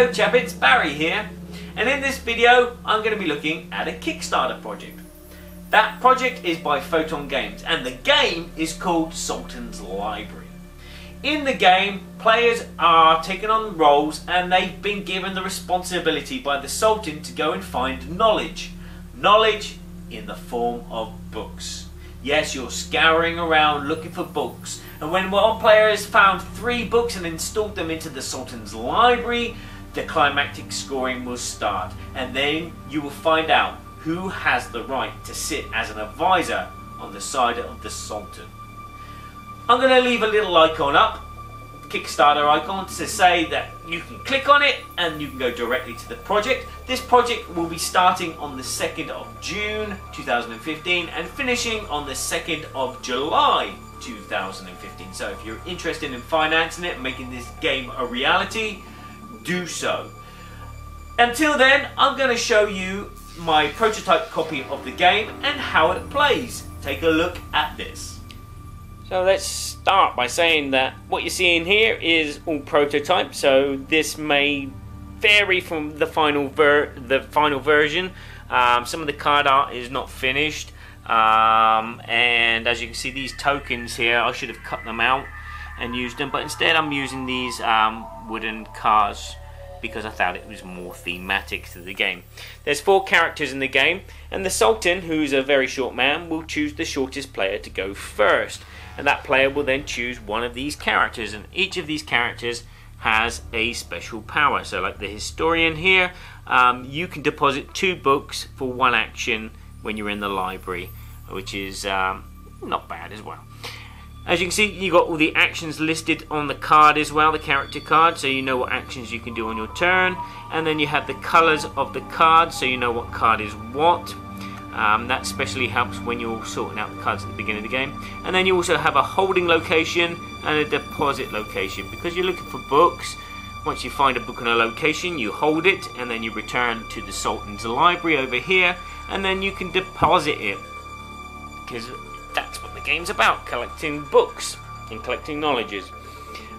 Hello Chappets, Barry here and in this video I'm going to be looking at a Kickstarter project. That project is by Photon Games and the game is called Sultan's Library. In the game, players are taken on roles and they've been given the responsibility by the Sultan to go and find knowledge. Knowledge in the form of books. Yes, you're scouring around looking for books. And when one player has found three books and installed them into the Sultan's library, the climactic scoring will start. And then you will find out who has the right to sit as an advisor on the side of the Sultan. I'm going to leave a little icon up Kickstarter icon to say that you can click on it and you can go directly to the project. This project will be starting on the 2nd of June 2015 and finishing on the 2nd of July 2015. So if you're interested in financing it, making this game a reality, do so. Until then, I'm going to show you my prototype copy of the game and how it plays. Take a look at this. So let's start by saying that what you're seeing here is all prototype. So this may vary from the final ver the final version. Um, some of the card art is not finished, um, and as you can see, these tokens here, I should have cut them out and used them, but instead I'm using these um, wooden cars because I thought it was more thematic to the game. There's four characters in the game, and the Sultan, who's a very short man, will choose the shortest player to go first and that player will then choose one of these characters and each of these characters has a special power so like the historian here um, you can deposit two books for one action when you're in the library which is um, not bad as well as you can see you got all the actions listed on the card as well the character card so you know what actions you can do on your turn and then you have the colors of the card so you know what card is what um, that especially helps when you're sorting out the cards at the beginning of the game. And then you also have a holding location and a deposit location. Because you're looking for books, once you find a book in a location, you hold it and then you return to the Sultan's library over here and then you can deposit it. Because that's what the game's about, collecting books and collecting knowledges.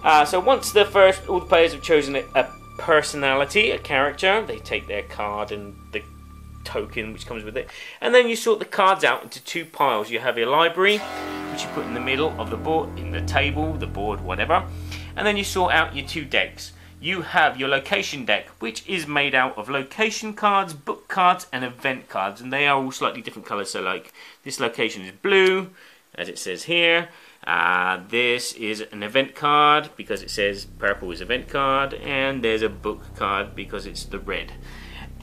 Uh, so once the first, all the players have chosen a, a personality, a character, they take their card and the token which comes with it. And then you sort the cards out into two piles. You have your library, which you put in the middle of the board, in the table, the board, whatever. And then you sort out your two decks. You have your location deck, which is made out of location cards, book cards, and event cards. And they are all slightly different colors. So like this location is blue, as it says here. Uh, this is an event card because it says purple is event card. And there's a book card because it's the red.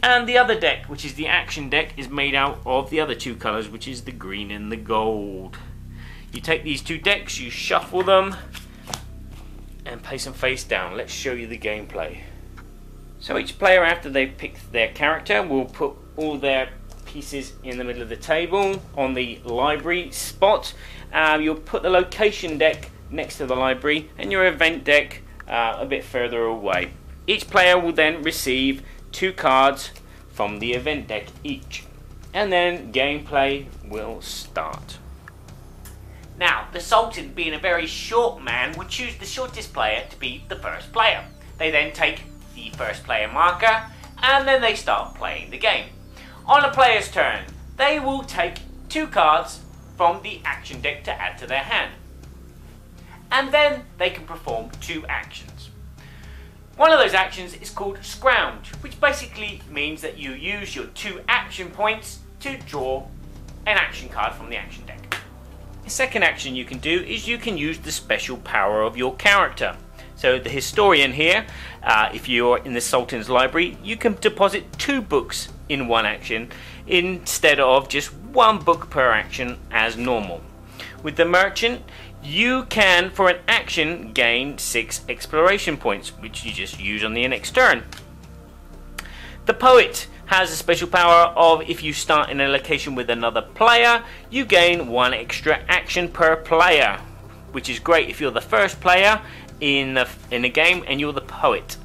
And the other deck, which is the action deck, is made out of the other two colours, which is the green and the gold. You take these two decks, you shuffle them, and place them face down. Let's show you the gameplay. So each player, after they've picked their character, will put all their pieces in the middle of the table on the library spot. Uh, you'll put the location deck next to the library and your event deck uh, a bit further away. Each player will then receive two cards from the event deck each. And then gameplay will start. Now, the Sultan, being a very short man, would choose the shortest player to be the first player. They then take the first player marker and then they start playing the game. On a player's turn, they will take two cards from the action deck to add to their hand. And then they can perform two actions. One of those actions is called scrounge, which basically means that you use your two action points to draw an action card from the action deck. The second action you can do is you can use the special power of your character. So the historian here, uh, if you're in the Sultan's library, you can deposit two books in one action instead of just one book per action as normal. With the merchant, you can, for an action, gain 6 exploration points, which you just use on the next turn. The poet has a special power of if you start in a location with another player, you gain 1 extra action per player, which is great if you're the first player in the, in a game and you're the poet.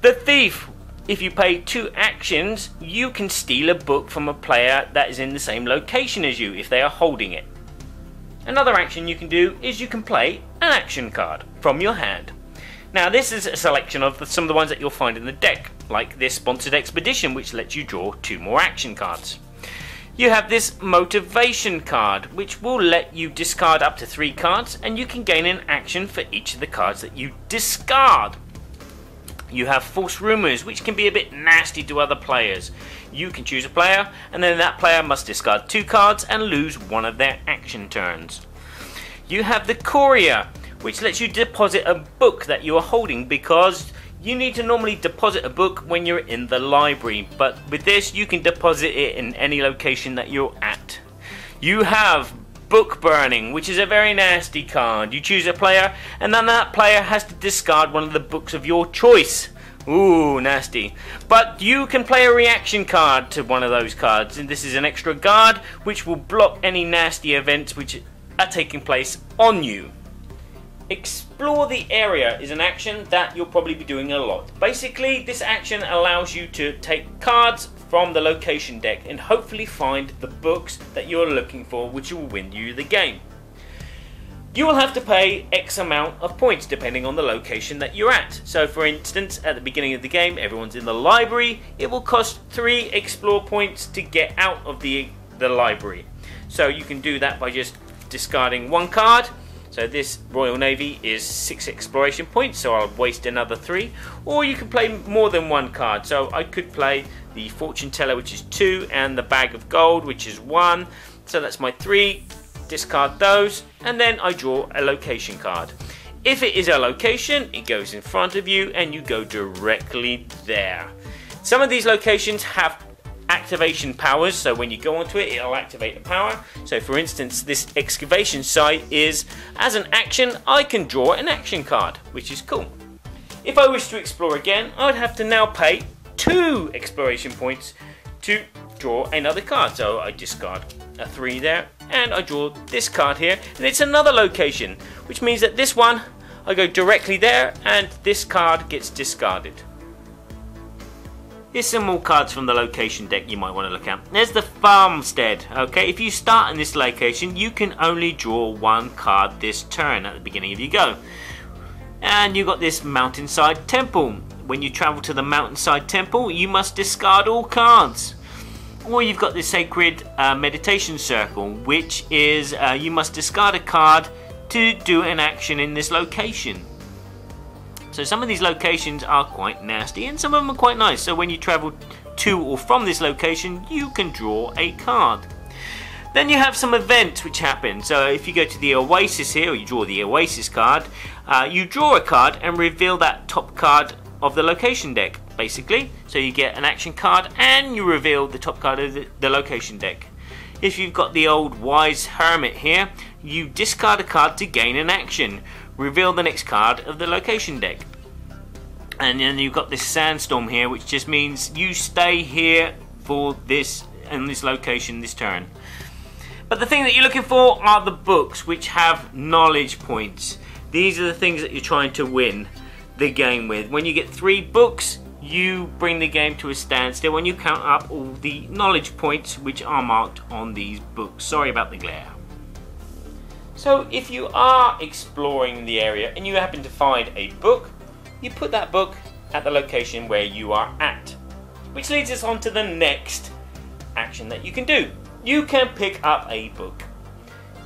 The thief, if you pay 2 actions, you can steal a book from a player that is in the same location as you if they are holding it. Another action you can do is you can play an action card from your hand. Now this is a selection of the, some of the ones that you'll find in the deck, like this Sponsored Expedition which lets you draw two more action cards. You have this Motivation card which will let you discard up to three cards and you can gain an action for each of the cards that you discard. You have false rumours, which can be a bit nasty to other players. You can choose a player, and then that player must discard two cards and lose one of their action turns. You have the Courier, which lets you deposit a book that you are holding because you need to normally deposit a book when you're in the library, but with this you can deposit it in any location that you're at. You have Book Burning, which is a very nasty card. You choose a player, and then that player has to discard one of the books of your choice. Ooh, nasty. But you can play a reaction card to one of those cards, and this is an extra guard which will block any nasty events which are taking place on you. Explore the area is an action that you'll probably be doing a lot. Basically, this action allows you to take cards from the location deck and hopefully find the books that you're looking for which will win you the game. You will have to pay X amount of points depending on the location that you're at. So for instance, at the beginning of the game, everyone's in the library. It will cost 3 explore points to get out of the, the library. So you can do that by just discarding one card so this Royal Navy is 6 exploration points, so I'll waste another 3. Or you can play more than one card. So I could play the Fortune Teller, which is 2, and the Bag of Gold, which is 1. So that's my 3. Discard those, and then I draw a location card. If it is a location, it goes in front of you and you go directly there. Some of these locations have activation powers. So when you go onto it, it'll activate the power. So for instance, this excavation site is, as an action, I can draw an action card, which is cool. If I wish to explore again, I'd have to now pay two exploration points to draw another card. So I discard a three there, and I draw this card here, and it's another location, which means that this one, I go directly there, and this card gets discarded. Here's some more cards from the location deck you might want to look at. There's the farmstead. Okay, if you start in this location, you can only draw one card this turn at the beginning of your go. And you've got this mountainside temple. When you travel to the mountainside temple, you must discard all cards. Or you've got this sacred uh, meditation circle, which is uh, you must discard a card to do an action in this location. So some of these locations are quite nasty and some of them are quite nice. So when you travel to or from this location, you can draw a card. Then you have some events which happen. So if you go to the Oasis here, or you draw the Oasis card, uh, you draw a card and reveal that top card of the location deck, basically. So you get an action card and you reveal the top card of the, the location deck. If you've got the old Wise Hermit here, you discard a card to gain an action reveal the next card of the location deck. And then you've got this sandstorm here, which just means you stay here for this and this location this turn. But the thing that you're looking for are the books, which have knowledge points. These are the things that you're trying to win the game with. When you get three books, you bring the game to a standstill when you count up all the knowledge points which are marked on these books. Sorry about the glare. So if you are exploring the area and you happen to find a book, you put that book at the location where you are at. Which leads us on to the next action that you can do. You can pick up a book.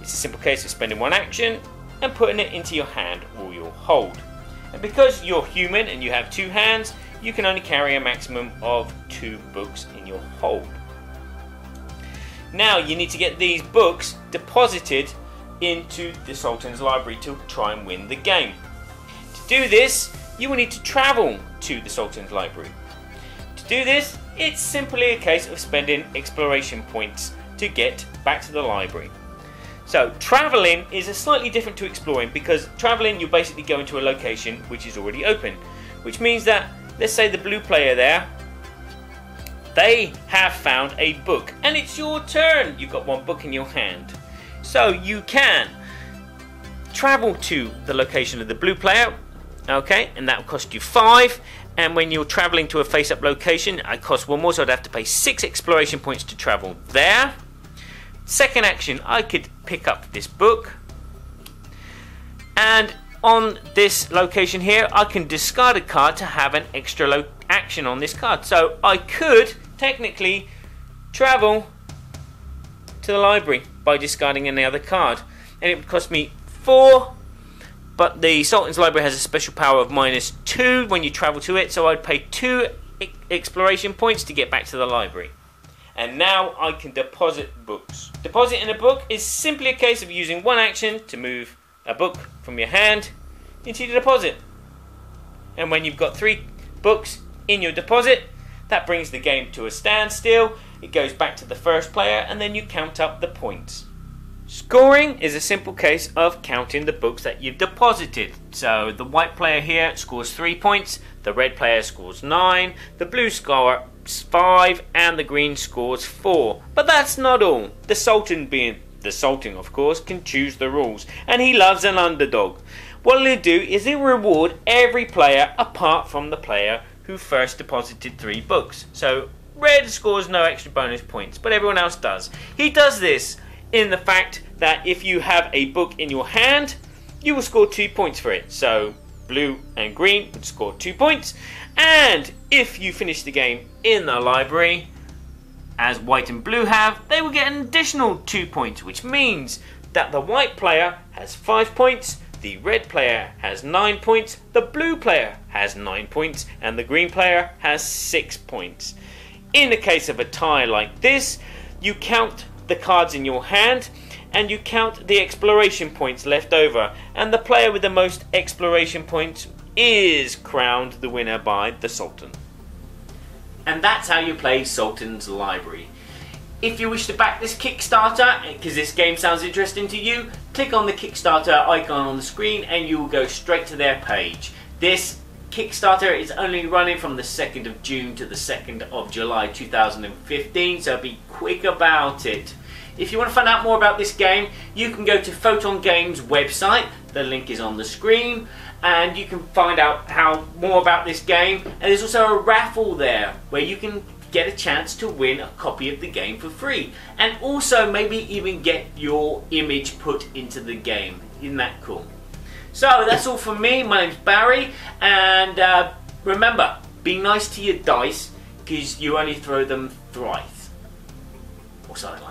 It's a simple case of spending one action and putting it into your hand or your hold. And because you're human and you have two hands, you can only carry a maximum of two books in your hold. Now you need to get these books deposited into the Sultan's library to try and win the game. To do this, you will need to travel to the Sultan's library. To do this, it's simply a case of spending exploration points to get back to the library. So traveling is a slightly different to exploring because traveling you basically go into a location which is already open, which means that let's say the blue player there they have found a book and it's your turn. You've got one book in your hand. So you can travel to the location of the blue player, okay, and that will cost you five. And when you're traveling to a face-up location, it costs one more, so I'd have to pay six exploration points to travel there. Second action, I could pick up this book, and on this location here, I can discard a card to have an extra action on this card. So I could technically travel to the library by discarding any other card. And it would cost me four, but the Sultan's Library has a special power of minus two when you travel to it, so I'd pay two exploration points to get back to the library. And now I can deposit books. Deposit in a book is simply a case of using one action to move a book from your hand into your deposit. And when you've got three books in your deposit, that brings the game to a standstill. It goes back to the first player, and then you count up the points. Scoring is a simple case of counting the books that you've deposited. So the white player here scores 3 points, the red player scores 9, the blue scores 5, and the green scores 4. But that's not all. The Sultan being the Sultan, of course, can choose the rules, and he loves an underdog. What he'll do is he'll reward every player apart from the player who first deposited three books. So red scores no extra bonus points, but everyone else does. He does this in the fact that if you have a book in your hand, you will score two points for it. So blue and green would score two points. And if you finish the game in the library, as white and blue have, they will get an additional two points, which means that the white player has five points, the red player has nine points, the blue player has nine points, and the green player has six points. In the case of a tie like this, you count the cards in your hand and you count the exploration points left over, and the player with the most exploration points is crowned the winner by the Sultan. And that's how you play Sultan's Library. If you wish to back this Kickstarter, eh, because this game sounds interesting to you, click on the Kickstarter icon on the screen and you will go straight to their page. This Kickstarter is only running from the 2nd of June to the 2nd of July 2015, so be quick about it. If you want to find out more about this game, you can go to Photon Games website, the link is on the screen, and you can find out how more about this game. And there's also a raffle there where you can get a chance to win a copy of the game for free. And also maybe even get your image put into the game. Isn't that cool? So that's all from me. My name's Barry. And uh, remember, be nice to your dice because you only throw them thrice. Or something like